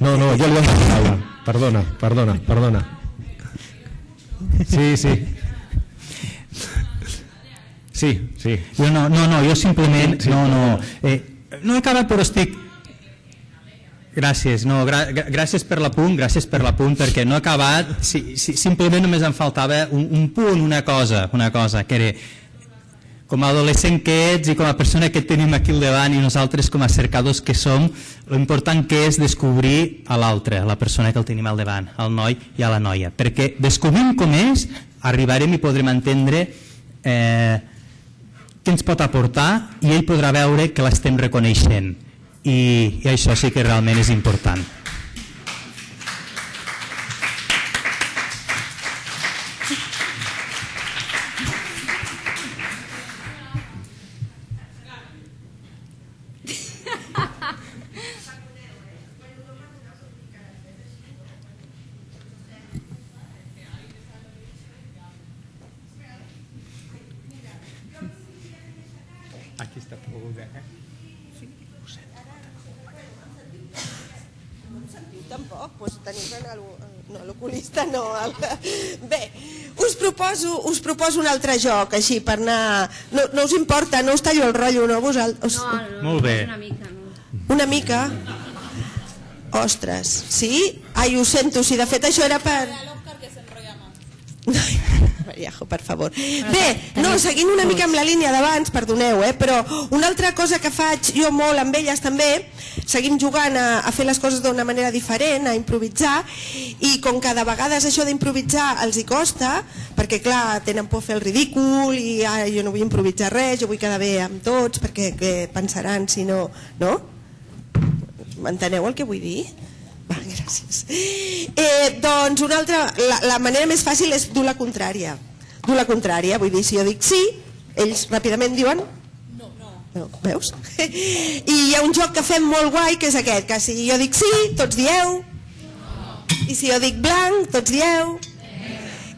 No, no, jo li dono la paraula. Perdona, perdona, perdona. Sí, sí. Sí, sí. Jo no, no, no, jo simplement... No, no, eh, no he acabat però estic... Gràcies, no, gra gràcies per l'apunt, gràcies per l'apunt, perquè no he acabat, si, si, simplement només em faltava un, un punt, una cosa, una cosa, que era com a adolescent que ets i com a persona que tenim aquí al davant i nosaltres com a cercadors que som, lo important que és descobrir a l'altre, la persona que el tenim al davant, al noi i a la noia. Perquè descobrint com és, arribarem i podrem entendre eh, què ens pot aportar i ell podrà veure que l'estem reconeixent. I, I això sí que realment és important. Aquí està poguda, eh? Tampoc, doncs tenim en el, no, l'oculista no. El, bé, us proposo, us proposo un altre joc, així, per anar... No, no us importa, no us tallo el rotllo, no? Vosaltres, No, no, Molt bé. Una mica, no. Una mica? Ostres, sí? Ai, ho sento, si de fet això era per... Ai, Mariajo, per favor. Bé, no, seguint una mica amb la línia d'abans, perdoneu, eh, però una altra cosa que faig jo molt amb elles també, seguim jugant a, a fer les coses d'una manera diferent, a improvisar, i com que de vegades això d'improvisar els hi costa, perquè clar, tenen por fer el ridícul i ah, jo no vull improvisar res, jo vull quedar bé amb tots, perquè què pensaran si no... No? M'enteneu el que vull dir? Gràcies. Eh, doncs una altra, la, la manera més fàcil és dur la contrària. Dur la contrària, vull dir, si jo dic sí, ells ràpidament diuen no, no. no veus? I hi ha un joc que fem molt guai que és aquest, que si jo dic sí, tots dieu. I si jo dic blanc, tots dieu.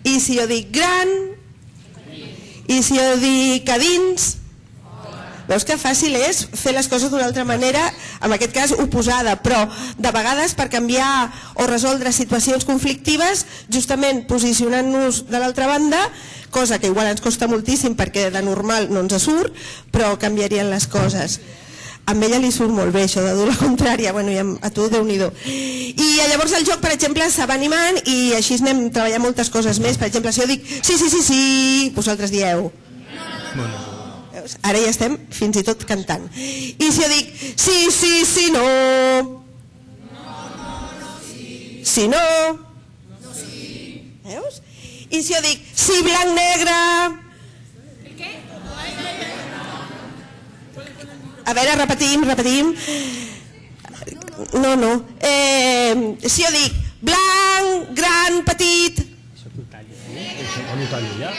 I si jo dic gran. I si jo dic a dins. Veus que fàcil és fer les coses d'una altra manera, en aquest cas oposada, però de vegades per canviar o resoldre situacions conflictives, justament posicionant-nos de l'altra banda, cosa que igual ens costa moltíssim perquè de normal no ens surt, però canviarien les coses. Amb ella li surt molt bé això de dur la contrària, bueno, i a tu déu nhi I llavors el joc, per exemple, se va animant i així anem treballant moltes coses més. Per exemple, si jo dic sí, sí, sí, sí, vosaltres dieu. Veus? Ara ja estem fins i tot cantant. I si jo dic sí, sí, sí, no. Si no. Veus? I si jo dic sí, blanc, negre. A veure, repetim, repetim. No, no. Eh, si jo dic blanc, gran, petit. Això ho tallo ja?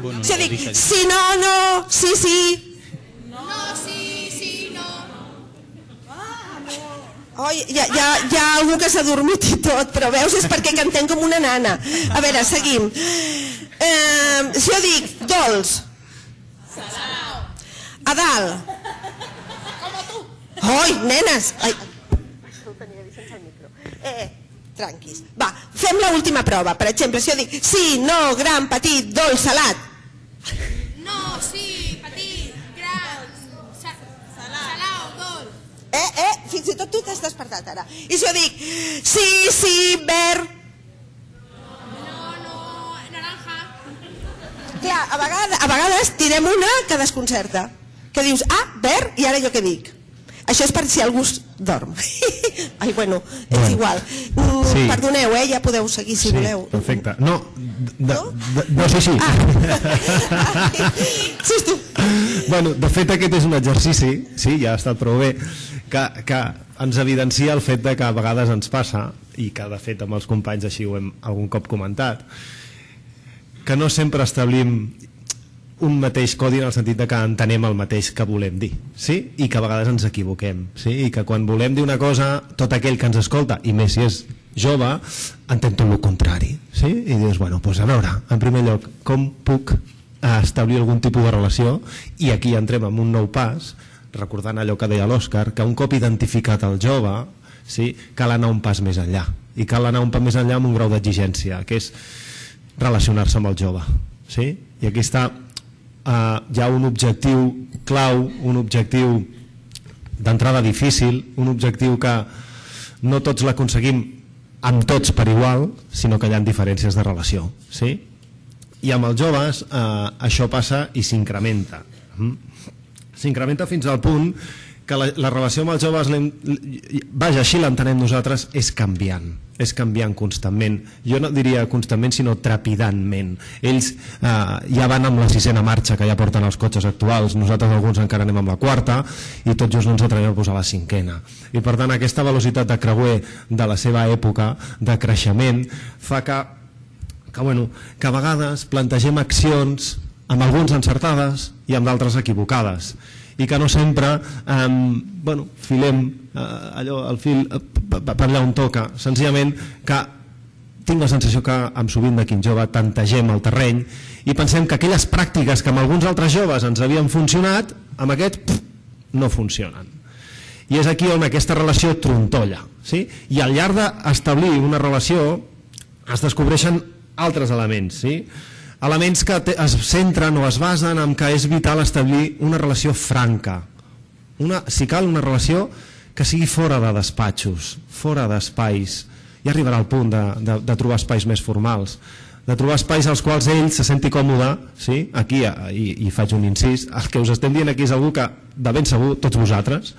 Bueno, Si jo dic sí, no, no, sí, sí. Oi, hi ha, hi, ha, hi ha algú que s'ha dormit i tot, però veus, és perquè cantem com una nana. A veure, seguim. Eh, si jo dic dolç. A dalt. Oi, nenes. Ai. Això ho tenia dit sense el micro. Eh, tranquis. Va, fem l'última prova. Per exemple, si jo dic sí, no, gran, petit, dolç, salat. No, sí, petit, gran, sa salau, dolç. Eh, eh, fins i tot tu t'has despertat ara. I si jo dic sí, sí, verd. No, no, naranja. Clar, a vegades, a vegades tirem una que desconcerta. Que dius, ah, verd, i ara jo què dic? Això és per si algú dorm. Ai, bueno, és Bueno. igual. Mm, Sí. Perdoneu, eh? ja podeu seguir si sí, voleu. perfecte. No, de, No? de, no, sí, sí. Ah. bueno, de fet aquest és un exercici, sí, ja ha estat prou bé, que, que ens evidencia el fet de que a vegades ens passa, i que de fet amb els companys així ho hem algun cop comentat, que no sempre establim un mateix codi en el sentit de que entenem el mateix que volem dir, sí? I que a vegades ens equivoquem, sí? I que quan volem dir una cosa, tot aquell que ens escolta, i més si és jove, entén tot el contrari, sí? I dius, bueno, doncs a veure, en primer lloc, com puc eh, establir algun tipus de relació? I aquí entrem en un nou pas, recordant allò que deia l'Òscar, que un cop identificat el jove, sí? cal anar un pas més enllà i cal anar un pas més enllà amb un grau d'exigència que és relacionar-se amb el jove sí? i aquí està eh, hi ha un objectiu clau un objectiu d'entrada difícil un objectiu que no tots l'aconseguim amb tots per igual sinó que hi ha diferències de relació sí? i amb els joves eh, això passa i s'incrementa mm? s'incrementa fins al punt que la, la relació amb els joves vaja, així l'entenem nosaltres és canviant és canviant constantment. Jo no diria constantment sinó trepidantment. Ells eh, ja van amb la sisena marxa que ja porten els cotxes actuals. Nosaltres alguns encara anem amb la quarta i tot just no ens atrevem a posar la cinquena. I per tant aquesta velocitat de creuer de la seva època de creixement fa que que, bueno, que a vegades plantegem accions amb alguns encertades i amb d'altres equivocades i que no sempre eh, bueno, filem eh, allò, el fil eh, per allà on toca senzillament que tinc la sensació que amb sovint de quin jove tantegem el terreny i pensem que aquelles pràctiques que amb alguns altres joves ens havien funcionat amb aquest pff, no funcionen i és aquí on aquesta relació trontolla sí? i al llarg d'establir una relació es descobreixen altres elements, sí? Elements que es centren o es basen en que és vital establir una relació franca, una, si cal una relació que sigui fora de despatxos, fora d'espais, i arribarà al punt de, de, de trobar espais més formals, de trobar espais als quals ell se senti còmode, sí? aquí, i, i faig un incís, el que us estem dient aquí és algú que de ben segur, tots vosaltres,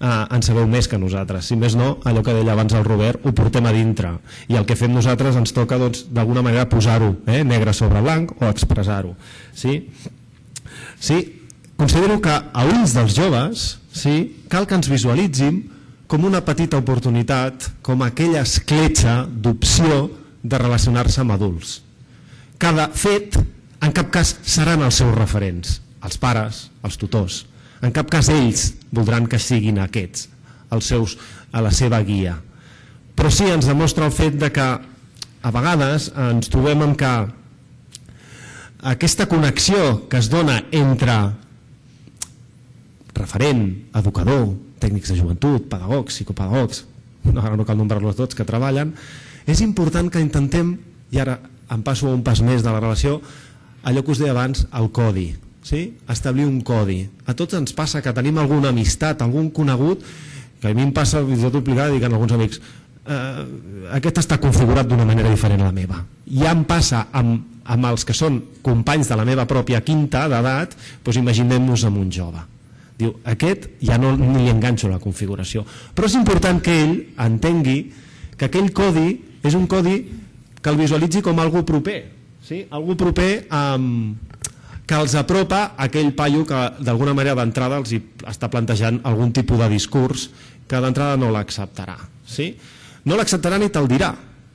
eh, en sabeu més que nosaltres. Si més no, allò que deia abans el Robert, ho portem a dintre. I el que fem nosaltres ens toca doncs, d'alguna doncs, manera posar-ho eh, negre sobre blanc o expressar-ho. Sí? sí? Considero que a ulls dels joves sí, cal que ens visualitzin com una petita oportunitat, com aquella escletxa d'opció de relacionar-se amb adults. Cada fet, en cap cas, seran els seus referents, els pares, els tutors, en cap cas ells voldran que siguin aquests, els seus, a la seva guia. Però sí ens demostra el fet de que a vegades ens trobem amb que aquesta connexió que es dona entre referent, educador, tècnics de joventut, pedagogs, psicopedagogs, no, ara no cal nombrar-los tots que treballen, és important que intentem, i ara em passo un pas més de la relació, allò que us deia abans, el codi sí? establir un codi. A tots ens passa que tenim alguna amistat, algun conegut, que a mi em passa fins i tot obligat, dic alguns amics, eh, aquest està configurat d'una manera diferent a la meva. Ja em passa amb, amb els que són companys de la meva pròpia quinta d'edat, doncs imaginem-nos amb un jove. Diu, aquest ja no ni li enganxo la configuració. Però és important que ell entengui que aquell codi és un codi que el visualitzi com algú proper. Sí? Algú proper amb, que els apropa aquell paio que d'alguna manera d'entrada els està plantejant algun tipus de discurs que d'entrada no l'acceptarà. Sí? No l'acceptarà ni te'l dirà,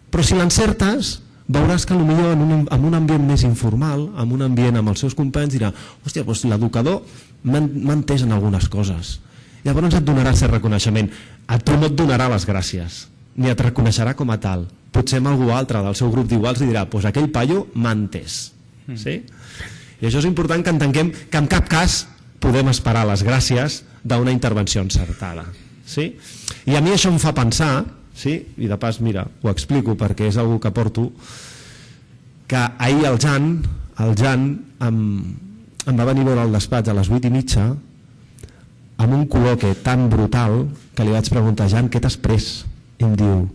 però si l'encertes veuràs que potser en un, en un ambient més informal, en un ambient amb els seus companys, dirà hòstia, doncs l'educador m'ha entès en algunes coses. Llavors et donarà cert reconeixement. A tu no et donarà les gràcies, ni et reconeixerà com a tal. Potser amb algú altre del seu grup d'iguals li dirà doncs aquell paio m'ha entès. Mm. Sí? I això és important que entenguem que en cap cas podem esperar les gràcies d'una intervenció encertada. Sí? I a mi això em fa pensar, sí? i de pas, mira, ho explico perquè és algú que porto, que ahir el Jan, el Jan em, em va venir a veure al despatx a les 8 i mitja amb un col·loque tan brutal que li vaig preguntar, Jan, què t'has pres? I em diu,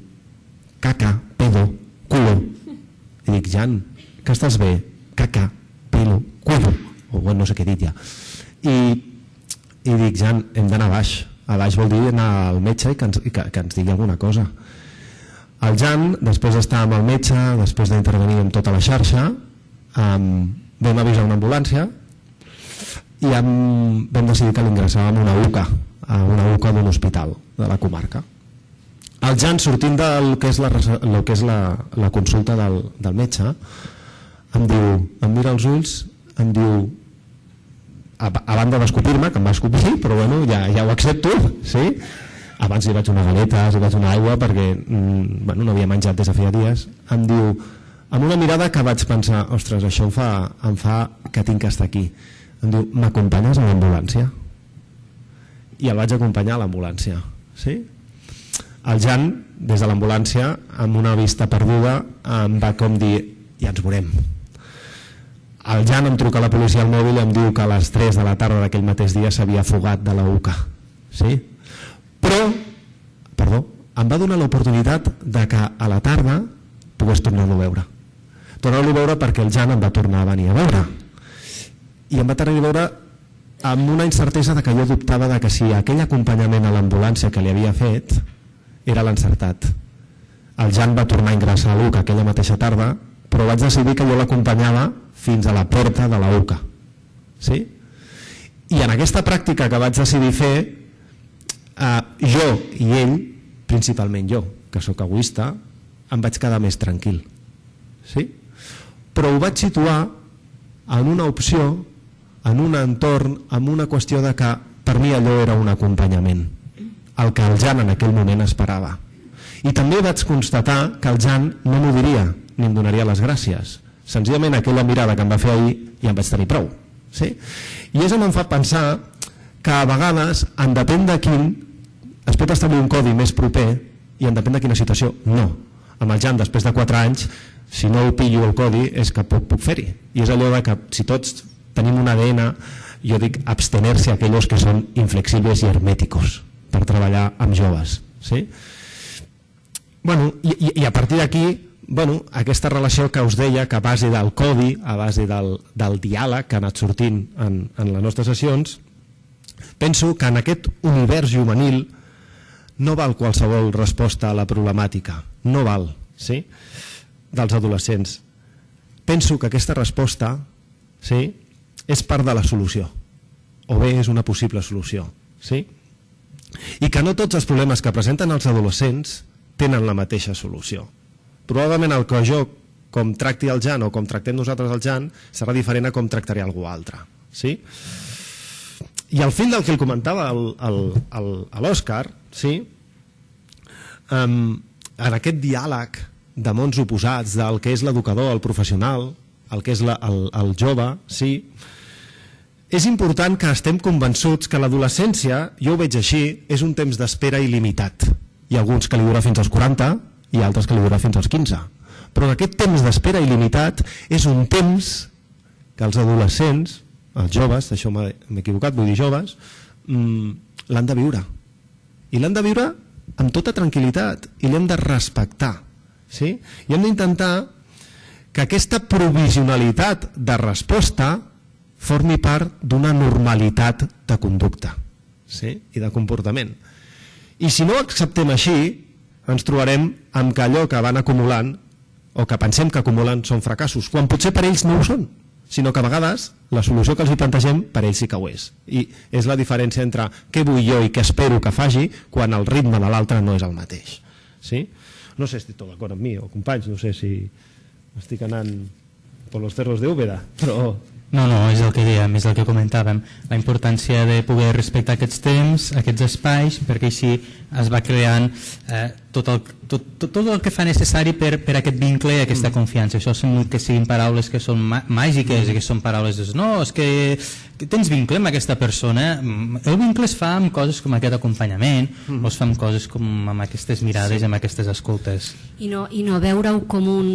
caca, pedo, culo. I dic, Jan, que estàs bé? Caca, culo, o bueno, no sé què he dit ja. I, i dic, Jan, hem d'anar a baix. A baix vol dir anar al metge i que ens, que, que ens digui alguna cosa. El Jan, després d'estar amb el metge, després d'intervenir amb tota la xarxa, um, vam avisar una ambulància i hem, vam decidir que l'ingressàvem una UCA, a una UCA d'un hospital de la comarca. El Jan, sortint del que és la, el que és la, la consulta del, del metge, em diu, em mira els ulls, em diu, a, a banda d'escopir-me, que em va escopir, però bueno, ja, ja ho accepto, sí? Abans li vaig una galeta, li vaig una aigua, perquè mm, bueno, no havia menjat des de feia dies. Em diu, amb una mirada que vaig pensar, ostres, això em fa, em fa que tinc que estar aquí. Em diu, m'acompanyes a l'ambulància? I el vaig acompanyar a l'ambulància, sí? el Jan, des de l'ambulància, amb una vista perduda, em va com dir, ja ens veurem. El Jan em truca la policia al mòbil i em diu que a les 3 de la tarda d'aquell mateix dia s'havia fugat de la UCA. Sí? Però, perdó, em va donar l'oportunitat de que a la tarda pogués tornar-lo a veure. Tornar-lo a veure perquè el Jan em va tornar a venir a veure. I em va tornar a veure amb una incertesa de que jo dubtava de que si aquell acompanyament a l'ambulància que li havia fet era l'encertat. El Jan va tornar a ingressar a l'UCA aquella mateixa tarda, però vaig decidir que jo l'acompanyava fins a la porta de la UCA. Sí? I en aquesta pràctica que vaig decidir fer, eh, jo i ell, principalment jo, que sóc egoista, em vaig quedar més tranquil. Sí? Però ho vaig situar en una opció, en un entorn, en una qüestió de que per mi allò era un acompanyament, el que el Jan en aquell moment esperava. I també vaig constatar que el Jan no m'ho diria ni em donaria les gràcies. Senzillament aquella mirada que em va fer ahir ja em vaig tenir prou. Sí? I això em fa pensar que a vegades, en depèn de quin, es pot establir un codi més proper i en depèn de quina situació, no. Amb el Jan, després de 4 anys, si no ho pillo el codi és que poc puc fer-hi. I és allò de que si tots tenim un ADN, jo dic abstener-se a aquells que són inflexibles i hermèticos per treballar amb joves. Sí? Bueno, i, i, i a partir d'aquí bueno, aquesta relació que us deia que a base del codi, a base del, del diàleg que ha anat sortint en, en les nostres sessions, penso que en aquest univers juvenil no val qualsevol resposta a la problemàtica, no val, sí? dels adolescents. Penso que aquesta resposta sí, és part de la solució, o bé és una possible solució. Sí? I que no tots els problemes que presenten els adolescents tenen la mateixa solució. Probablement el que jo, com tracti el Jan o com tractem nosaltres el Jan, serà diferent a com tractaré algú altre. Sí? I al fil del que el comentava l'Òscar, sí? um, en aquest diàleg de mons oposats del que és l'educador, el professional, el que és la, el, el jove, sí, és important que estem convençuts que l'adolescència, jo ho veig així, és un temps d'espera il·limitat. Hi ha alguns que li dura fins als 40 i altres que li dura fins als 15. Però aquest temps d'espera il·limitat és un temps que els adolescents, els joves, això m'he equivocat, vull dir joves, mmm, l'han de viure. I l'han de viure amb tota tranquil·litat i l'hem de respectar. Sí? I hem d'intentar que aquesta provisionalitat de resposta formi part d'una normalitat de conducta sí? i de comportament. I si no ho acceptem així, ens trobarem amb que allò que van acumulant o que pensem que acumulen són fracassos, quan potser per ells no ho són, sinó que a vegades la solució que els hi plantegem per ells sí que ho és. I és la diferència entre què vull jo i què espero que faci quan el ritme de l'altre no és el mateix. Sí? No sé si estic tot d'acord amb mi o companys, no sé si estic anant per los cerros de Úbeda, però no, no, és el que dèiem, és el que comentàvem, la importància de poder respectar aquests temps, aquests espais, perquè així es va creant eh, tot, el, tot, tot, tot el que fa necessari per, per aquest vincle i aquesta mm. confiança. Això sembla que siguin paraules que són màgiques i que són paraules de no, és que, que tens vincle amb aquesta persona. Mm, el vincle es fa amb coses com aquest acompanyament mm. o es fa amb coses com amb aquestes mirades sí. amb aquestes escoltes. I no, i no veure-ho com un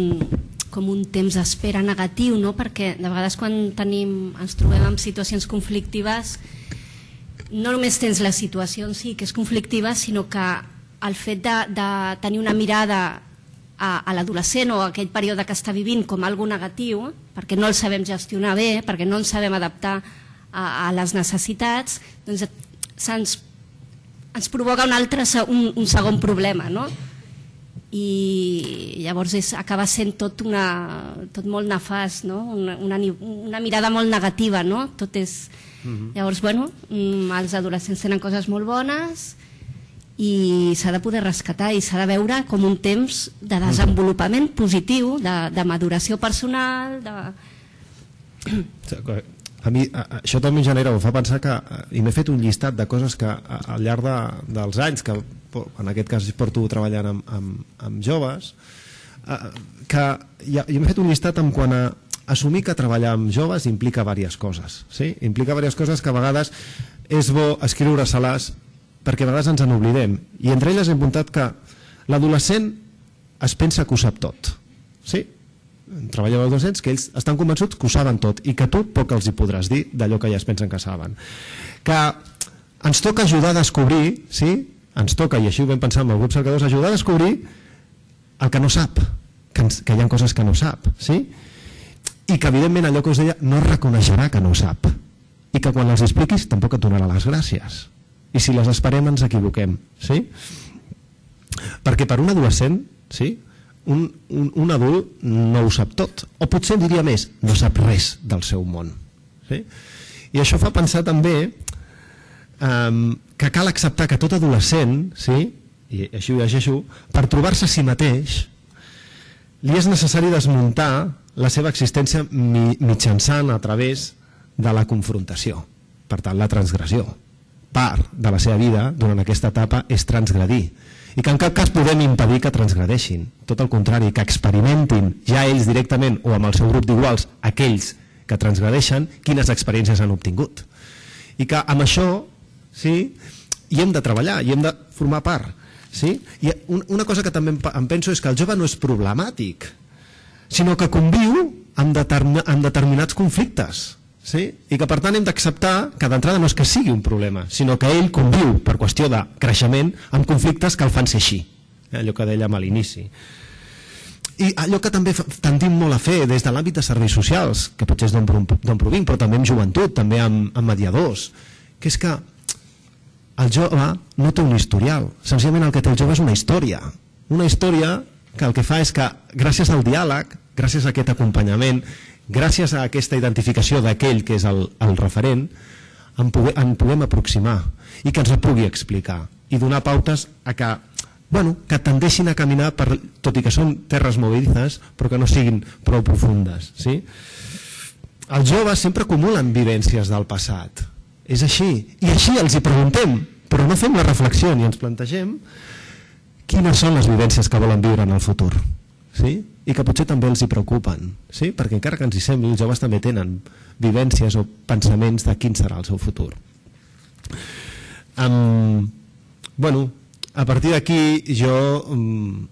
com un temps d'espera negatiu, no? perquè de vegades quan tenim, ens trobem en situacions conflictives no només tens la situació en sí que és conflictiva, sinó que el fet de, de tenir una mirada a, a l'adolescent o a aquell període que està vivint com algo negatiu, perquè no el sabem gestionar bé, perquè no ens sabem adaptar a, a les necessitats, doncs ens, ens provoca un altre un, un segon problema, no? I llavors és, acaba sent tot, una, tot molt nefast, no? una, una, una mirada molt negativa, no? tot és... Uh mhm. -huh. Llavors, bueno, mm, els adolescents tenen coses molt bones i s'ha de poder rescatar i s'ha de veure com un temps de desenvolupament positiu, de, de maduració personal, de... A mi això també em genera, em fa pensar que, i m'he fet un llistat de coses que al llarg de, dels anys que en aquest cas porto treballant amb, amb, amb joves, eh, que ja, jo m'he fet un llistat en quant a assumir que treballar amb joves implica diverses coses. Sí? Implica diverses coses que a vegades és bo escriure-se-les perquè a vegades ens en oblidem. I entre elles hem apuntat que l'adolescent es pensa que ho sap tot. Sí? Treballa amb adolescents que ells estan convençuts que ho saben tot i que tu poc els hi podràs dir d'allò que ja es pensen que saben. Que ens toca ajudar a descobrir, sí? ens toca, i així ho vam pensar amb el grup cercadors, ajudar a descobrir el que no sap, que, ens, que hi ha coses que no sap, sí? i que evidentment allò que us deia no reconeixerà que no sap i que quan les expliquis tampoc et donarà les gràcies i si les esperem ens equivoquem sí? perquè per un adolescent sí? Un, un, un adult no ho sap tot o potser diria més, no sap res del seu món sí? i això fa pensar també um, que cal acceptar que tot adolescent sí? i així ho llegeixo per trobar-se a si mateix li és necessari desmuntar la seva existència mitjançant a través de la confrontació, per tant la transgressió. Part de la seva vida durant aquesta etapa és transgredir i que en cap cas podem impedir que transgredeixin, tot el contrari, que experimentin ja ells directament o amb el seu grup d'iguals, aquells que transgredeixen, quines experiències han obtingut. I que amb això sí, hi hem de treballar, hi hem de formar part. Sí? I una cosa que també em penso és que el jove no és problemàtic, sinó que conviu amb, determin amb determinats conflictes. Sí? I que per tant hem d'acceptar que d'entrada no és que sigui un problema, sinó que ell conviu per qüestió de creixement amb conflictes que el fan ser així, eh? allò que dèiem a l'inici. I allò que també tendim molt a fer des de l'àmbit de serveis socials, que potser és d'on provinc, però també amb joventut, també amb, amb mediadors, que és que el jove no té un historial, senzillament el que té el jove és una història. Una història que el que fa és que gràcies al diàleg, gràcies a aquest acompanyament, gràcies a aquesta identificació d'aquell que és el, el referent, en, pugue, en puguem aproximar i que ens ho pugui explicar i donar pautes a que, bueno, que tendeixin a caminar, per, tot i que són terres movedizes, però que no siguin prou profundes. Sí? Els joves sempre acumulen vivències del passat és així. I així els hi preguntem, però no fem la reflexió ni ens plantegem quines són les vivències que volen viure en el futur. Sí? I que potser també els hi preocupen. Sí? Perquè encara que ens hi sembli, els joves també tenen vivències o pensaments de quin serà el seu futur. Um, bueno, a partir d'aquí jo um,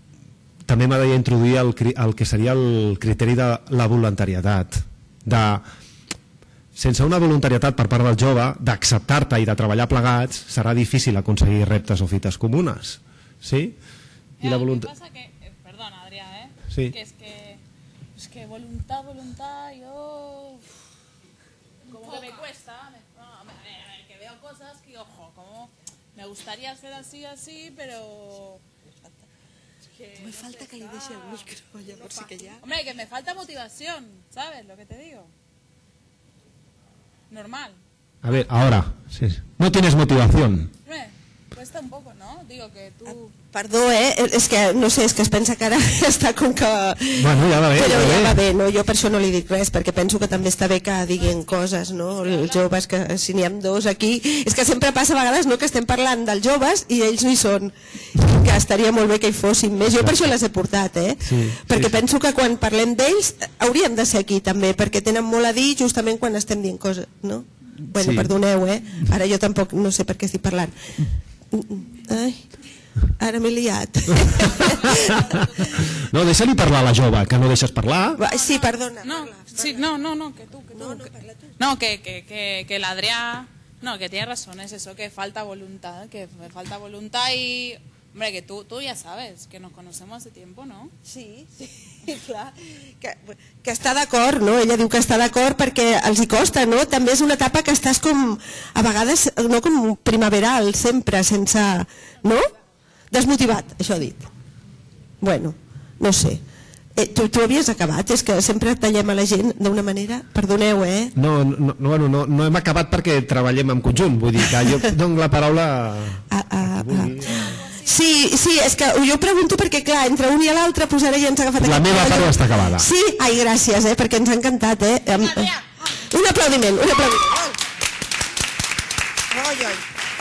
també m'agradaria introduir el, el que seria el criteri de la voluntarietat, de sense una voluntarietat per part del jove d'acceptar-te i de treballar plegats serà difícil aconseguir reptes o fites comunes sí? i la voluntat... pasa que, Sí. que es que, es que voluntad, voluntad, yo como que me cuesta, me, no, me, me, que veo cosas que, ojo, como me gustaría ser así, así, pero... Que, me falta que le deje el micro, ya por si que ya... Hombre, que me falta motivación, ¿sabes lo que te digo? normal. A ver, ahora, sí. no tienes motivación. Me cuesta un poco, ¿no? Digo que tú... Ah, perdó, eh? És que, no sé, és que es pensa que ara està com que... Bueno, ja va bé. Però ja, ja va bé, no? Jo per això no li dic res, perquè penso que també està bé que diguin coses, no? Els joves, que si n'hi ha dos aquí... És que sempre passa a vegades, no?, que estem parlant dels joves i ells no hi són. Que estaria molt bé que hi fossin més. Jo per això les he portat, eh? Sí, perquè sí, penso que quan parlem d'ells hauríem de ser aquí també, perquè tenen molt a dir justament quan estem dient coses, no? Bueno, Sí. perdoneu, eh? Ara jo tampoc no sé per què estic parlant. Ai, ara m'he liat. No, deixa-li parlar a la jove, que no deixes parlar. Va, Sí, perdona. No, parla, sí, no, no, no, que tú, que tú. No, no, que- parla tú. No, que, que, que, que el Adrià... No, que tiene razón, es eso, que falta voluntad, que me falta voluntad y... Hombre, que tú, tú ya sabes, que nos conocemos hace tiempo, ¿no? Sí, sí, clar. Que, que està d'acord, no? Ella diu que està d'acord perquè els hi costa, no? També és una etapa que estàs com, a vegades, no com primaveral, sempre, sense... No? Desmotivat, això ha dit. Bueno, no sé. Eh, tu, tu havies acabat, és que sempre tallem a la gent d'una manera... Perdoneu, eh? No, no, no, no, no hem acabat perquè treballem en conjunt, vull dir que jo dono la paraula... Ah, ah, ah. Sí, sí, és que jo ho pregunto perquè, clar, entre un i l'altre, pues ara ja ens ha agafat... La aquest meva part està acabada. Sí? Ai, gràcies, eh, perquè ens ha encantat, eh? Em- Un aplaudiment, un aplaudiment. Oi, oi.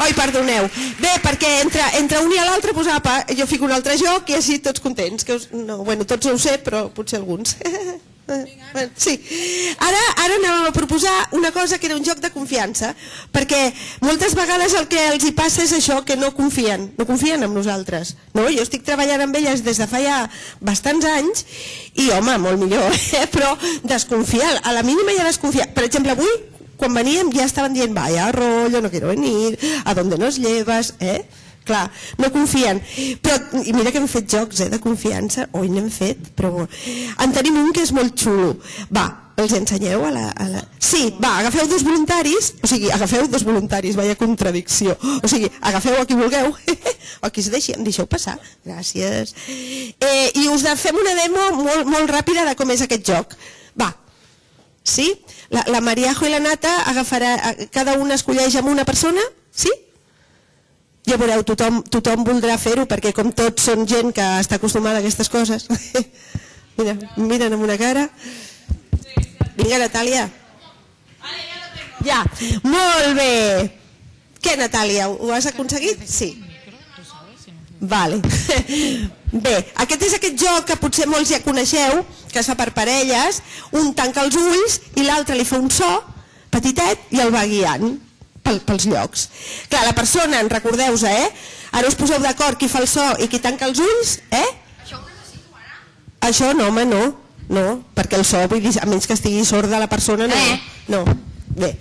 Oi, perdoneu. Bé, perquè entre, entre un i l'altre, pues, apa, jo fico un altre joc i així tots contents. Que us, no, bueno, tots no ho sé, però potser alguns. Sí. Ara, ara anàvem a proposar una cosa que era un joc de confiança, perquè moltes vegades el que els hi passa és això, que no confien, no confien en nosaltres. No? Jo estic treballant amb elles des de fa ja bastants anys i, home, molt millor, eh? però desconfiar, a la mínima ja desconfiar. Per exemple, avui, quan veníem, ja estaven dient, vaya rollo, no quiero venir, a dónde nos llevas, eh? Clar, no confien però, i mira que hem fet jocs eh, de confiança oi n'hem fet, però en tenim un que és molt xulo va, els ensenyeu a la, a la... Sí, va, agafeu dos voluntaris, o sigui, agafeu dos voluntaris, vaya contradicció. O sigui, agafeu a qui vulgueu, o qui es deixi, em deixeu passar. Gràcies. Eh, I us fem una demo molt, molt ràpida de com és aquest joc. Va, sí? La, la Mariajo i la Nata agafarà, cada una escolleix amb una persona, sí? Ja veureu, tothom, tothom voldrà fer-ho perquè com tots són gent que està acostumada a aquestes coses. Mira, miren amb una cara. Vinga, Natàlia. Ja, molt bé. Què, Natàlia, ho has aconseguit? Sí. Vale. Bé, aquest és aquest joc que potser molts ja coneixeu, que es fa per parelles, un tanca els ulls i l'altre li fa un so petitet i el va guiant pel, pels llocs. Clar, la persona, en recordeu-vos, eh? Ara us poseu d'acord qui fa el so i qui tanca els ulls, eh? Això ho necessito ara? Això no, home, no. No, perquè el so, vull dir, a menys que estigui sorda la persona, no. Eh? No. Bé.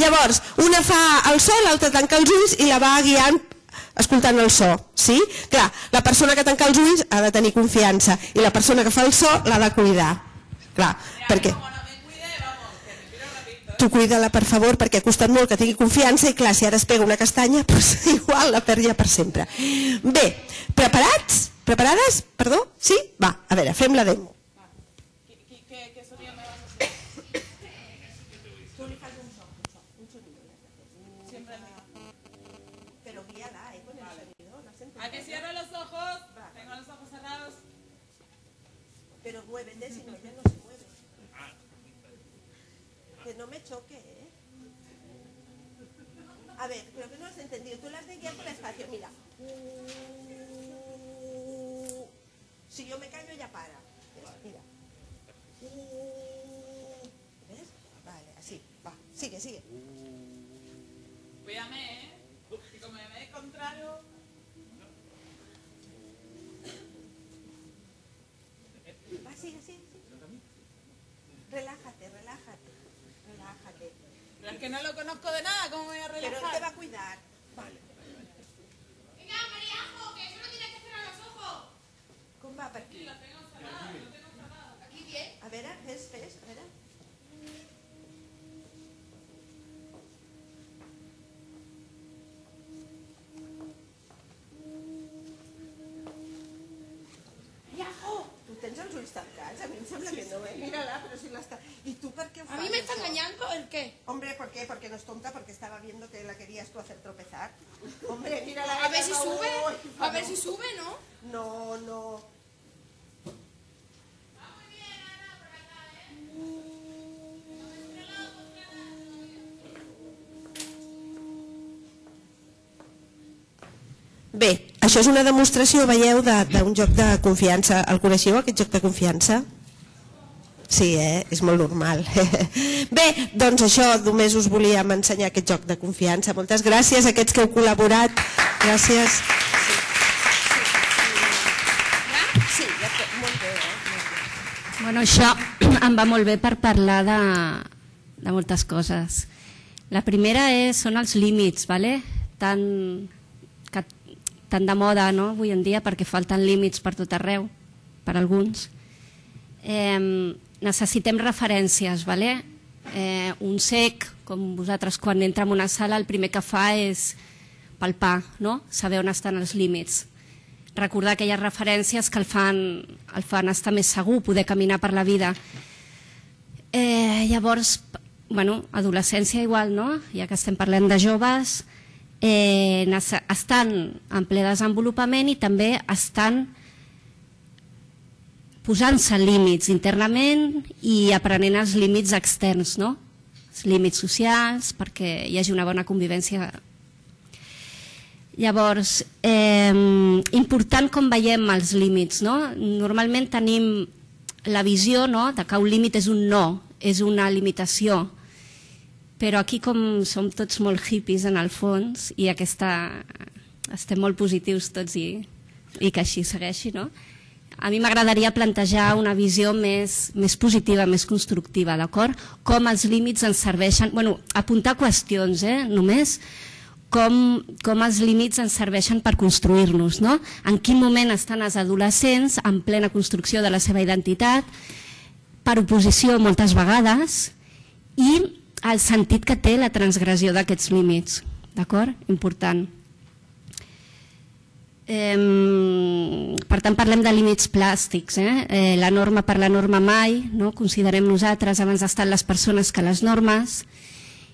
Llavors, una fa el so, l'altra tanca els ulls i la va guiant escoltant el so, sí? Clar, la persona que tanca els ulls ha de tenir confiança i la persona que fa el so l'ha de cuidar. Clar, perquè tu cuida-la per favor perquè ha costat molt que tingui confiança i clar, si ara es pega una castanya doncs igual la perd ja per sempre bé, preparats? preparades? perdó? sí? va, a veure, fem la demo que no me choque ¿eh? a ver, creo que no has entendido tú la has de guiar por espacio, mira si yo me callo ya para mira ¿ves? vale, así, va, sigue, sigue Cuídame, ¿eh? Y como me ve contrario... Que no lo conozco de nada, ¿cómo me voy a pero él te va relajar? a cuidar vale. Venga, Mariajo, que solo tienes que cerrar los ojos. com va per aquí? Aquí bien. a veure, fes, fes, a! Tu tens els ulls tancats, a mi em sembla que no, eh? Mírala, però si l'està... I tu per què ho A mí me está engañando el qué. Hombre, ¿por qué? Porque no es tonta, porque estaba viendo que la querías tú hacer tropezar. Hombre, mírala. A ver si sube. A ver si sube, ¿no? No, no. Bé, això és una demostració, veieu, de- d'un joc de confiança. El coneixeu, aquest joc de confiança? Sí, eh? és molt normal. Bé, doncs això, només us volíem ensenyar aquest joc de confiança. Moltes gràcies a aquests que heu col·laborat. Gràcies. Sí, ja té, molt bé, eh? Bueno, això em va molt bé per parlar de, de moltes coses. La primera és, són els límits, ¿vale? tan, que, tan de moda no? avui en dia perquè falten límits per tot arreu, per alguns. Eh, necessitem referències, ¿vale? Eh, un cec, com vosaltres quan entra en una sala el primer que fa és palpar, no? saber on estan els límits recordar aquelles referències que el fan, el fan estar més segur, poder caminar per la vida. Eh, llavors, bueno, adolescència igual, no? Ja que estem parlant de joves, eh, estan en ple desenvolupament i també estan posant-se límits internament i aprenent els límits externs, no? Els límits socials, perquè hi hagi una bona convivència Llavors, eh, important com veiem els límits, no? Normalment tenim la visió no? de que un límit és un no, és una limitació, però aquí com som tots molt hippies en el fons i aquesta, estem molt positius tots i, i que així segueixi, no? A mi m'agradaria plantejar una visió més, més positiva, més constructiva, d'acord? Com els límits ens serveixen, bueno, apuntar qüestions, eh, només, com, com els límits ens serveixen per construir-nos, no? En quin moment estan els adolescents en plena construcció de la seva identitat, per oposició moltes vegades, i el sentit que té la transgressió d'aquests límits, d'acord? Important. Eh, per tant, parlem de límits plàstics. Eh? Eh, la norma per la norma mai, no? considerem nosaltres, abans estan les persones que les normes,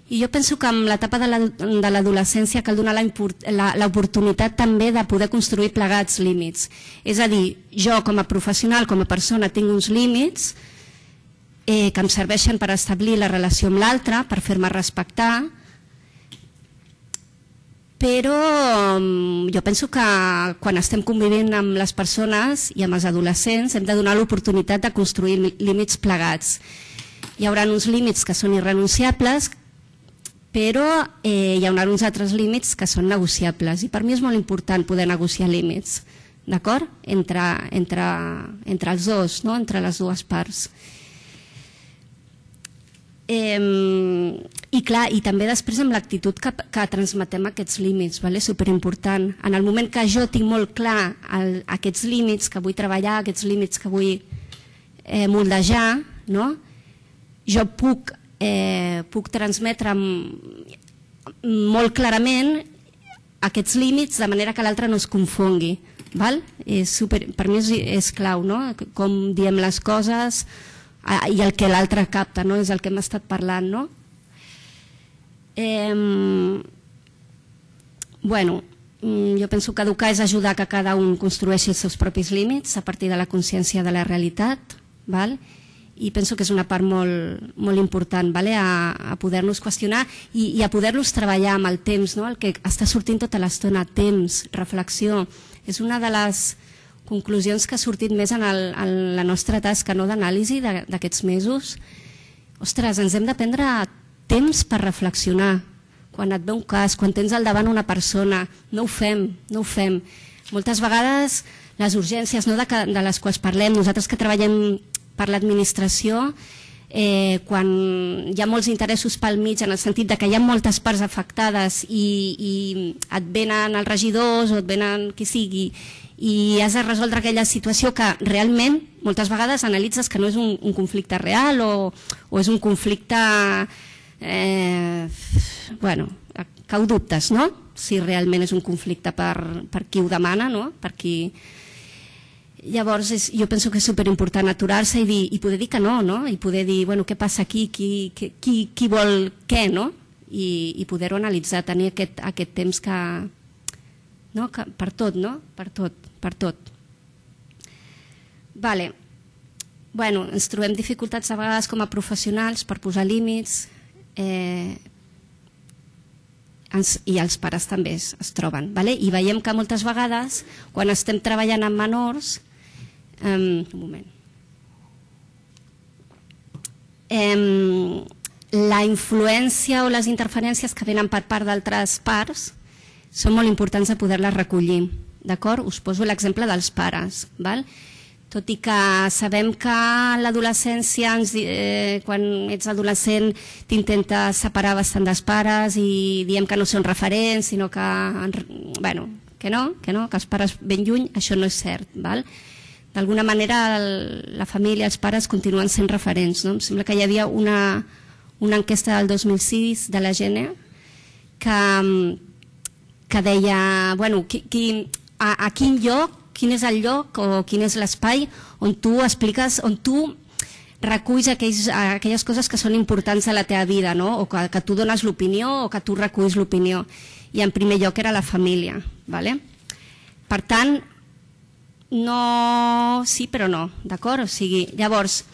i jo penso que amb l'etapa de l'adolescència cal donar l'oportunitat també de poder construir plegats límits. És a dir, jo com a professional, com a persona, tinc uns límits eh, que em serveixen per establir la relació amb l'altre, per fer-me respectar, però mm, jo penso que quan estem convivint amb les persones i amb els adolescents hem de donar l'oportunitat de construir límits plegats. Hi haurà uns límits que són irrenunciables, però eh, hi haurà uns altres límits que són negociables i per mi és molt important poder negociar límits, d'acord? Entre, entre, entre els dos, no? entre les dues parts. Eh, I clar, i també després amb l'actitud que, que transmetem aquests límits, vale? superimportant. En el moment que jo tinc molt clar el, aquests límits que vull treballar, aquests límits que vull eh, moldejar, no? jo puc, eh, puc transmetre molt clarament aquests límits de manera que l'altre no es confongui. Val? És super, per mi és, és clau, no? com diem les coses, Ah, i el que l'altre capta, no? és el que hem estat parlant. No? Eh, bueno, mm, jo penso que educar és ajudar que cada un construeixi els seus propis límits a partir de la consciència de la realitat, val? i penso que és una part molt, molt important vale? a, a poder-nos qüestionar i, i a poder-los treballar amb el temps, no? el que està sortint tota l'estona, temps, reflexió. És una de les conclusions que ha sortit més en, el, en la nostra tasca no, d'anàlisi d'aquests mesos. Ostres, ens hem de prendre temps per reflexionar. Quan et ve un cas, quan tens al davant una persona, no ho fem, no ho fem. Moltes vegades les urgències no, de, que, de les quals parlem, nosaltres que treballem per l'administració, eh, quan hi ha molts interessos pel mig en el sentit de que hi ha moltes parts afectades i, i et venen els regidors o et venen qui sigui i has de resoldre aquella situació que realment moltes vegades analitzes que no és un, un conflicte real o, o és un conflicte eh, bueno, ho dubtes, no? Si realment és un conflicte per, per qui ho demana, no? Per qui... Llavors, és, jo penso que és superimportant aturar-se i, dir, i poder dir que no, no? I poder dir, bueno, què passa aquí, qui, qui, qui vol què, no? I, i poder-ho analitzar, tenir aquest, aquest temps que, no? que, per tot, no? Per tot per tot. Vale. Bueno, ens trobem dificultats a vegades com a professionals per posar límits eh, ens, i els pares també es, es troben. Vale? I veiem que moltes vegades, quan estem treballant amb menors, eh, un moment, eh, la influència o les interferències que venen per part d'altres parts són molt importants de poder-les recollir d'acord? Us poso l'exemple dels pares, val? Tot i que sabem que l'adolescència, eh, quan ets adolescent, t'intenta separar bastant dels pares i diem que no són referents, sinó que, bueno, que no, que no, que els pares ben lluny, això no és cert. Val? D'alguna manera el, la família, els pares continuen sent referents. No? Em sembla que hi havia una, una enquesta del 2006 de la Gene que, que deia, bueno, qui, qui, a, a quin lloc, quin és el lloc o quin és l'espai on tu expliques, on tu reculls aquells, aquelles coses que són importants a la teva vida, no? o que, que tu dones l'opinió o que tu reculls l'opinió. I en primer lloc era la família. ¿vale? Per tant, no sí però no, d'acord? O sigui, llavors,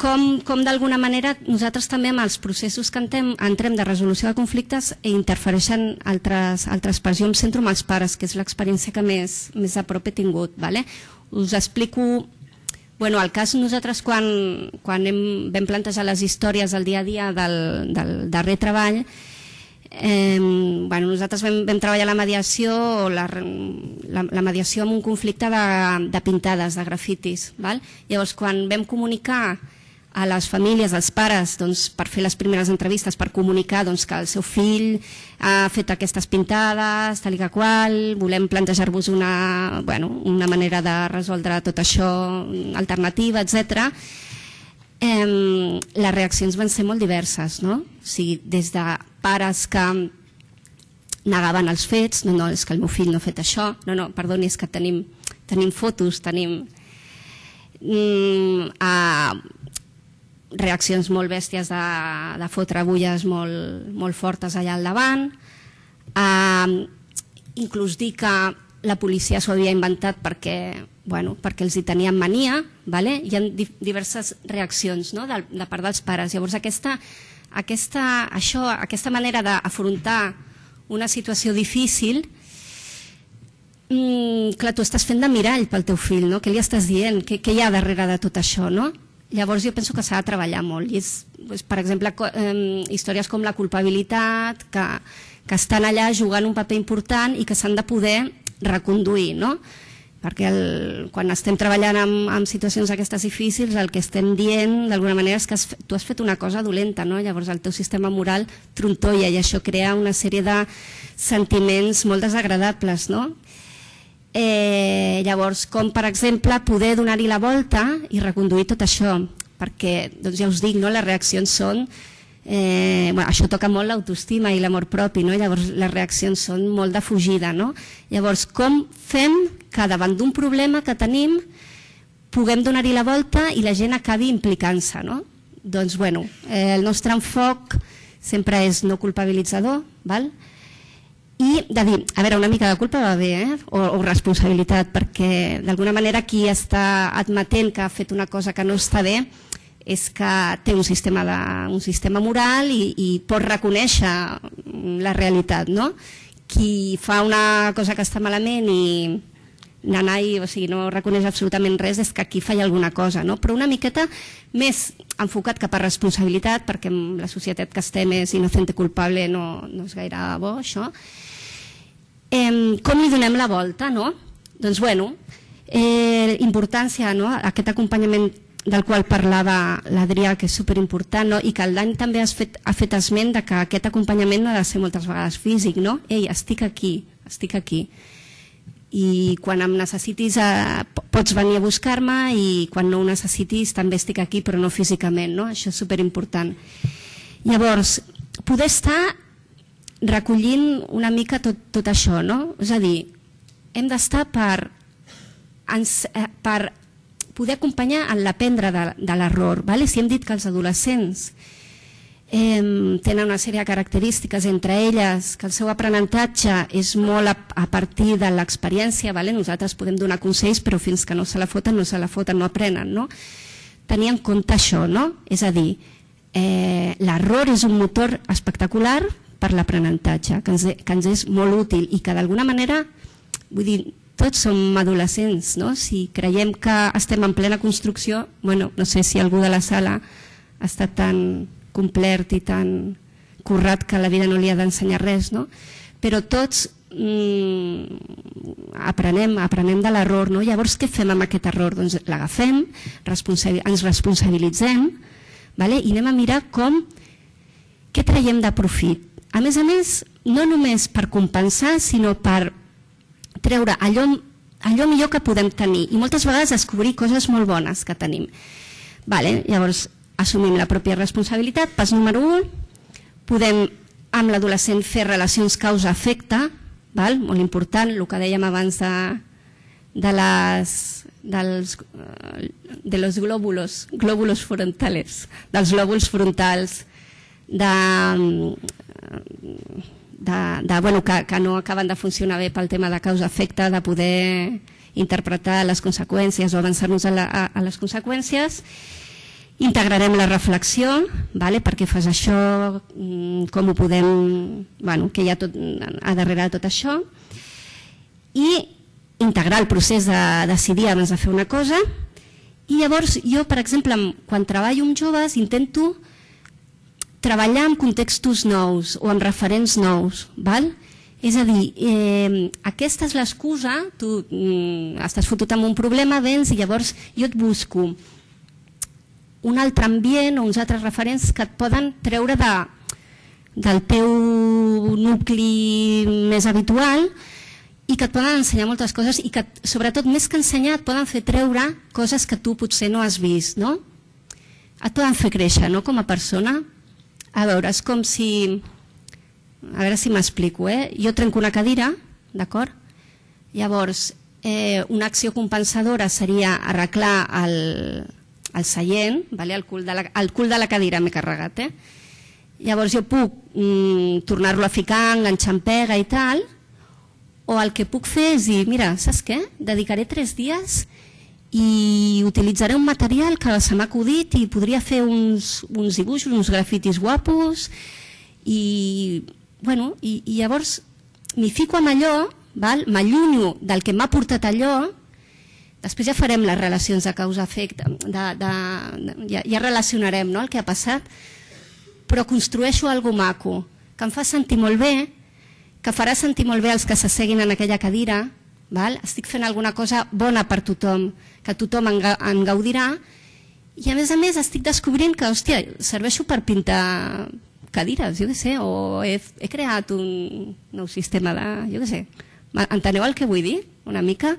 com, com d'alguna manera nosaltres també amb els processos que entrem, entrem de resolució de conflictes interfereixen altres, altres parts. Jo em centro en els pares, que és l'experiència que més, més a prop he tingut. Vale? Us explico Bueno, al cas nosaltres quan, quan hem, vam plantejar les històries del dia a dia del, del darrer treball, eh, bueno, nosaltres vam, vam treballar la mediació, la, la, la mediació amb un conflicte de, de pintades, de grafitis. Val? Llavors, quan vam comunicar a les famílies, als pares, doncs, per fer les primeres entrevistes, per comunicar doncs, que el seu fill ha fet aquestes pintades, tal i que qual, volem plantejar-vos una, bueno, una manera de resoldre tot això, alternativa, etc. Eh, les reaccions van ser molt diverses, no? O sigui, des de pares que negaven els fets, no, no, és que el meu fill no ha fet això, no, no, perdoni, és que tenim, tenim fotos, tenim... Mm, a, reaccions molt bèsties de, de fotre bulles molt, molt fortes allà al davant, eh, inclús dir que la policia s'ho havia inventat perquè, bueno, perquè els hi tenien mania, vale? hi ha di diverses reaccions no? de, de part dels pares. Llavors aquesta, aquesta, això, aquesta manera d'afrontar una situació difícil mm, clar, tu estàs fent de mirall pel teu fill, no? què li estàs dient? Què, què hi ha darrere de tot això? No? Llavors jo penso que s'ha de treballar molt i és, doncs, per exemple, eh, històries com la culpabilitat, que, que estan allà jugant un paper important i que s'han de poder reconduir, no? perquè el, quan estem treballant amb, amb situacions aquestes difícils el que estem dient d'alguna manera és que has, tu has fet una cosa dolenta, no? llavors el teu sistema moral trontolla i això crea una sèrie de sentiments molt desagradables. No? Eh, llavors, com per exemple poder donar-hi la volta i reconduir tot això, perquè doncs ja us dic, no, les reaccions són eh, bueno, això toca molt l'autoestima i l'amor propi, no? llavors les reaccions són molt de fugida. No? Llavors, com fem que davant d'un problema que tenim puguem donar-hi la volta i la gent acabi implicant-se? No? Doncs, bueno, eh, el nostre enfoc sempre és no culpabilitzador, val? I de dir, a veure, una mica de culpa va bé, eh? o, o responsabilitat, perquè d'alguna manera qui està admetent que ha fet una cosa que no està bé és que té un sistema, de, un sistema moral i, i pot reconèixer la realitat. No? Qui fa una cosa que està malament i nanai, o sigui, no reconeix absolutament res, és que aquí falla alguna cosa, no? però una miqueta més enfocat cap a responsabilitat, perquè la societat que estem és inocente culpable, no, no és gaire bo això, Eh, com li donem la volta, no? Doncs, bueno, eh, importància, no? Aquest acompanyament del qual parlava l'Adrià, que és superimportant, no? i que l'any també has fet, ha fet esment de que aquest acompanyament no ha de ser moltes vegades físic, no? Ei, estic aquí, estic aquí. I quan em necessitis eh, pots venir a buscar-me i quan no ho necessitis també estic aquí però no físicament, no? Això és superimportant. Llavors, poder estar recollint una mica tot, tot això, no? És a dir, hem d'estar per, eh, per poder acompanyar en l'aprendre de, de l'error. Vale? Si hem dit que els adolescents eh, tenen una sèrie de característiques, entre elles que el seu aprenentatge és molt a, a partir de l'experiència, vale? nosaltres podem donar consells, però fins que no se la foten, no se la foten, no aprenen. No? Tenir en compte això, no? és a dir, eh, l'error és un motor espectacular per l'aprenentatge, que, que ens és molt útil i que d'alguna manera, vull dir, tots som adolescents, no? si creiem que estem en plena construcció, bueno, no sé si algú de la sala ha estat tan complert i tan currat que la vida no li ha d'ensenyar res, no? però tots mm, aprenem, aprenem de l'error. No? Llavors, què fem amb aquest error? Doncs l'agafem, ens responsabilitzem vale? i anem a mirar com, què traiem de profit a més a més, no només per compensar, sinó per treure allò, allò millor que podem tenir i moltes vegades descobrir coses molt bones que tenim. Vale, llavors, assumim la pròpia responsabilitat. Pas número 1, podem amb l'adolescent fer relacions causa-efecte, val? molt important, el que dèiem abans de, de les dels, de los glóbulos, glóbulos frontales, dels glòbuls frontals, de, de, de, bueno, que, que no acaben de funcionar bé pel tema de causa-efecte, de poder interpretar les conseqüències o avançar-nos a, a, a les conseqüències. Integrarem la reflexió, vale? perquè fas això, mm, com ho podem, bueno, que hi ha tot, a darrere de tot això, i integrar el procés de decidir abans de fer una cosa I llavors jo, per exemple, quan treballo amb joves intento treballar en contextos nous o amb referents nous, val? És a dir, eh, aquesta és l'excusa, tu mm, estàs fotut amb un problema, vens i llavors jo et busco un altre ambient o uns altres referents que et poden treure de, del teu nucli més habitual i que et poden ensenyar moltes coses i que, sobretot, més que ensenyar, et poden fer treure coses que tu potser no has vist, no? Et poden fer créixer, no?, com a persona. A veure, és com si... A veure si m'explico, eh? Jo trenco una cadira, d'acord? Llavors, eh, una acció compensadora seria arreglar el, el seient, vale? el, cul de la, el cul de la cadira m'he carregat, eh? Llavors jo puc mm, tornar-lo a ficar, enganxar en pega i tal, o el que puc fer és dir, mira, saps què? Dedicaré tres dies i utilitzaré un material que se m'ha acudit i podria fer uns, uns dibuixos, uns grafitis guapos i, bueno, i, i llavors m'hi fico amb allò, m'allunyo del que m'ha portat allò, després ja farem les relacions de causa-efecte, de, ja, ja relacionarem no? el que ha passat, però construeixo algo maco, que em fa sentir molt bé, que farà sentir molt bé els que s'asseguin en aquella cadira, val? estic fent alguna cosa bona per tothom, que tothom en, en gaudirà, i a més a més estic descobrint que, hòstia, serveixo per pintar cadires, jo què sé, o he, he creat un nou sistema de... jo què sé. Enteneu el que vull dir? Una mica?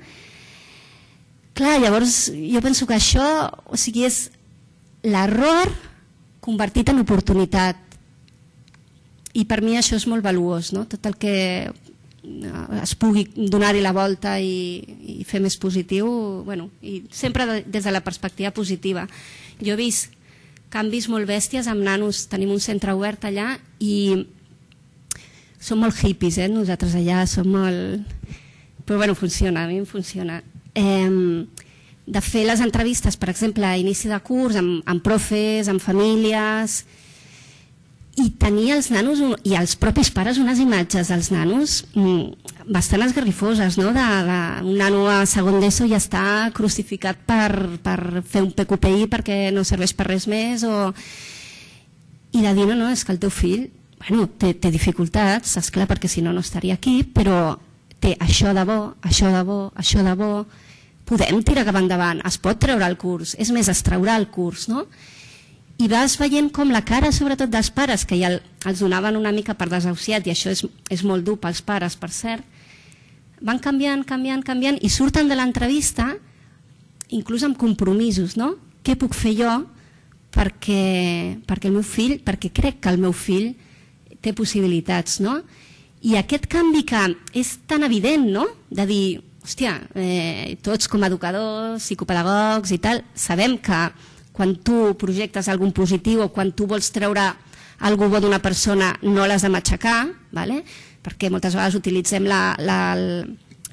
Clar, llavors jo penso que això, o sigui, és l'error convertit en oportunitat. I per mi això és molt valuós, no? tot el que es pugui donar-hi la volta i, i fer més positiu, bueno, i sempre de, des de la perspectiva positiva. Jo he vist canvis molt bèsties amb nanos, tenim un centre obert allà i som molt hippies, eh? nosaltres allà som molt... Però bueno, funciona, a mi em funciona. Eh, de fer les entrevistes, per exemple, a inici de curs, amb, amb profes, amb famílies, i tenir els nanos i els propis pares unes imatges dels nanos mm, bastant esgarrifoses, no? De, de, un nano a segon d'ESO ja està crucificat per, per fer un PQPI perquè no serveix per res més o... i de dir, no, no, és que el teu fill bueno, té, té dificultats, esclar, perquè si no no estaria aquí, però té això de bo, això de bo, això de bo, podem tirar cap endavant, es pot treure el curs, és més, es traurà el curs, no? I vas veient com la cara, sobretot dels pares, que ja el- els donaven una mica per desahuciat, i això és, és molt dur pels pares, per cert, van canviant, canviant, canviant, i surten de l'entrevista inclús amb compromisos, no? Què puc fer jo perquè, perquè el meu fill, perquè crec que el meu fill té possibilitats, no? I aquest canvi que és tan evident, no?, de dir, hòstia, eh, tots com a educadors, psicopedagogs i tal, sabem que quan tu projectes algun positiu o quan tu vols treure algú bo d'una persona no l'has de matxacar, ¿vale? perquè moltes vegades utilitzem la, la,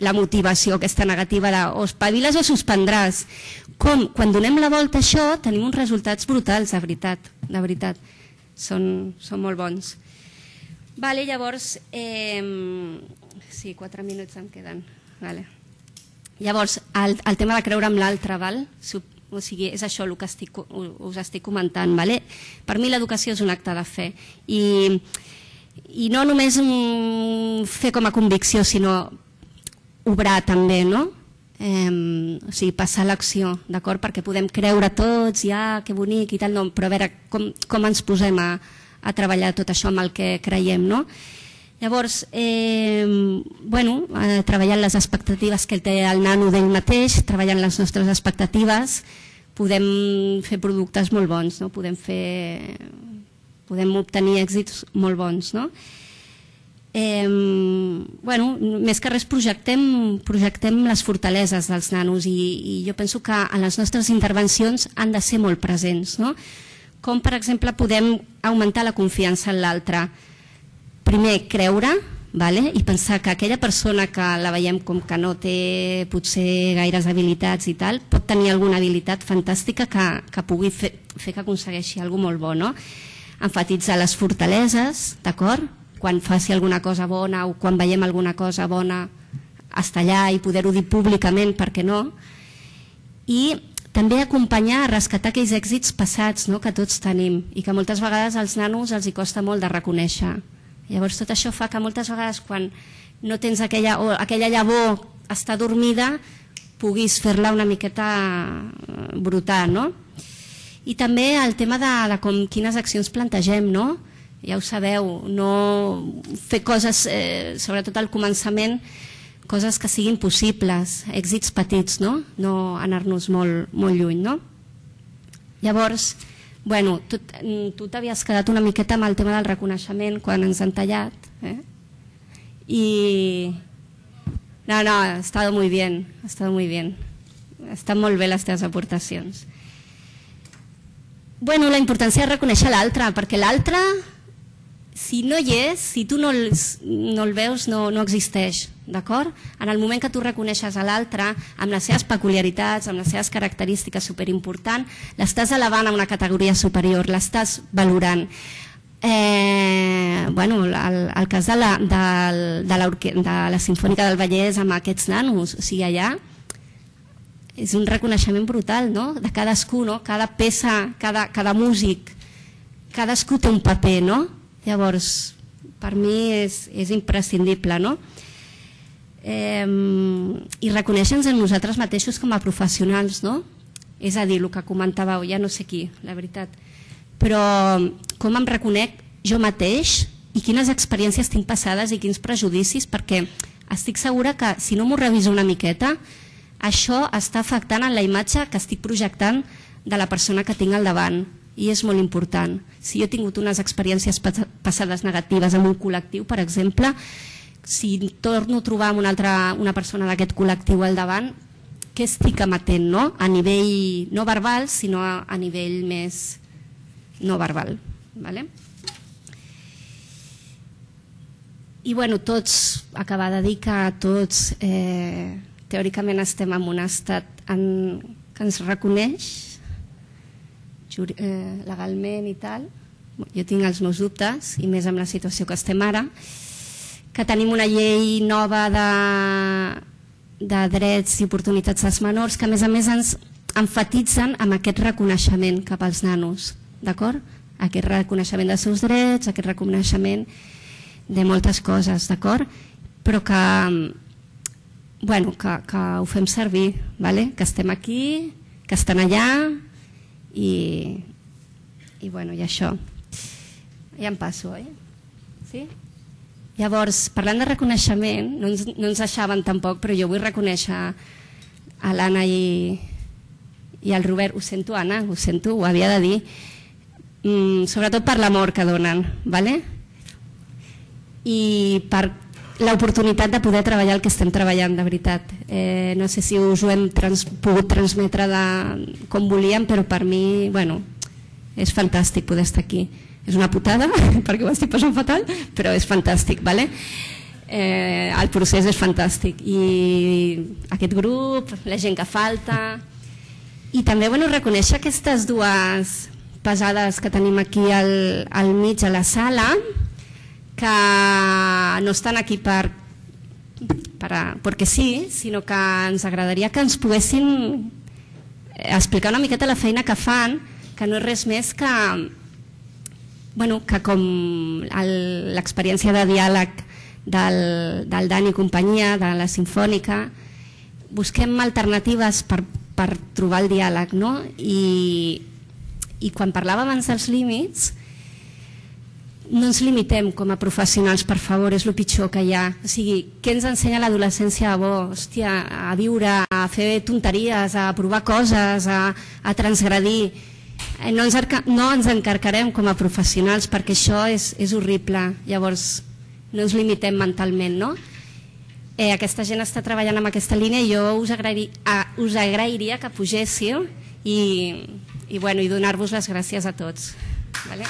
la motivació aquesta negativa de o espaviles o suspendràs. Com? Quan donem la volta a això tenim uns resultats brutals, de veritat, de veritat. Són, són molt bons. Vale, llavors, eh, sí, quatre minuts em queden. Vale. Llavors, el, el tema de creure amb l'altre, val? O sigui, és això el que estic, us estic comentant. Vale? Per mi l'educació és un acte de fe. I, i no només mm, fer com a convicció, sinó obrar també, no? Eh, o sigui, passar l'acció, d'acord? Perquè podem creure tots, ja, que bonic i tal, no, però a veure com, com ens posem a, a treballar tot això amb el que creiem, no? Llavors, eh, bueno, eh, treballant les expectatives que té el nano d'ell mateix, treballant les nostres expectatives, podem fer productes molt bons, no? podem, fer, podem obtenir èxits molt bons. No? Eh, bueno, més que res projectem, projectem les fortaleses dels nanos i, i jo penso que en les nostres intervencions han de ser molt presents. No? Com, per exemple, podem augmentar la confiança en l'altre. Primer, creure vale? i pensar que aquella persona que la veiem com que no té potser gaires habilitats i tal, pot tenir alguna habilitat fantàstica que, que pugui fer, fer que aconsegueixi alguna molt bo. No? Enfatitzar les fortaleses, d'acord? Quan faci alguna cosa bona o quan veiem alguna cosa bona, estar allà i poder-ho dir públicament, per què no? I també acompanyar a rescatar aquells èxits passats no? que tots tenim i que moltes vegades als nanos els hi costa molt de reconèixer. Llavors tot això fa que moltes vegades quan no tens aquella, o aquella llavor està dormida puguis fer-la una miqueta eh, brotar, no? I també el tema de, de com, quines accions plantegem, no? Ja ho sabeu, no fer coses, eh, sobretot al començament, coses que siguin possibles, èxits petits, no? No anar-nos molt, molt lluny, no? Llavors, bueno, tu, tu t'havies quedat una miqueta amb el tema del reconeixement quan ens han tallat, eh? I... No, no, ha estado muy bien, ha estado muy bien. Estan molt bé les teves aportacions. Bueno, la importància de reconèixer l'altre, perquè l'altre, si no hi és, si tu no el, no el veus, no, no existeix, d'acord? En el moment que tu reconeixes a l'altre, amb les seves peculiaritats, amb les seves característiques superimportants, l'estàs elevant a una categoria superior, l'estàs valorant. Eh, bueno, el, el cas de la, de, de, la, de la Sinfònica del Vallès amb aquests nanos, o sigui, allà és un reconeixement brutal, no?, de cadascú, no?, cada peça, cada, cada músic, cadascú té un paper, no? Llavors, per mi és, és imprescindible, no? Eh, I reconèixer-nos en nosaltres mateixos com a professionals, no? És a dir, el que comentàveu, ja no sé qui, la veritat, però com em reconec jo mateix i quines experiències tinc passades i quins prejudicis, perquè estic segura que si no m'ho reviso una miqueta, això està afectant en la imatge que estic projectant de la persona que tinc al davant i és molt important. Si jo he tingut unes experiències passades negatives amb un col·lectiu, per exemple, si torno a trobar amb una altra una persona d'aquest col·lectiu al davant, què estic emetent, no? A nivell no verbal, sinó a, a nivell més no verbal. Vale? I bueno, tots, acabar de dir que tots eh, teòricament estem en un estat en, que ens reconeix eh, legalment i tal. Jo tinc els meus dubtes, i més amb la situació que estem ara, que tenim una llei nova de, de drets i oportunitats dels menors que a més a més ens enfatitzen amb aquest reconeixement cap als nanos, d'acord? Aquest reconeixement dels seus drets, aquest reconeixement de moltes coses, d'acord? Però que bueno, que, que ho fem servir, vale? que estem aquí, que estan allà i, i, bueno, i això. Ja em passo, oi? Sí? Llavors, parlant de reconeixement, no ens, no ens deixaven tampoc, però jo vull reconèixer a l'Anna i, i al Robert. Ho sento, Anna, ho sento, ho havia de dir. Mm, sobretot per l'amor que donen, ¿vale? i per l'oportunitat de poder treballar el que estem treballant, de veritat. Eh, no sé si us ho hem trans, pogut transmetre de, com volíem, però per mi, bueno, és fantàstic poder estar aquí. És una putada, perquè ho estic passant fatal, però és fantàstic, ¿vale? Eh, el procés és fantàstic i aquest grup, la gent que falta i també bueno, reconèixer aquestes dues pesades que tenim aquí al, al mig a la sala que no estan aquí per, perquè sí, sinó que ens agradaria que ens poguessin explicar una miqueta la feina que fan, que no és res més que, bueno, que com l'experiència de diàleg del, del Dani i companyia, de la Sinfònica, busquem alternatives per, per trobar el diàleg, no? I, i quan parlava abans dels límits, no ens limitem com a professionals, per favor, és el pitjor que hi ha. O sigui, què ens ensenya l'adolescència a bo? Hòstia, a viure, a fer tonteries, a provar coses, a, a transgredir. Eh, no ens, no ens encarcarem com a professionals perquè això és, és horrible. Llavors, no ens limitem mentalment, no? Eh, aquesta gent està treballant amb aquesta línia i jo us, agrairi, a, us agrairia que pugéssiu i, i, bueno, i donar-vos les gràcies a tots. Vale?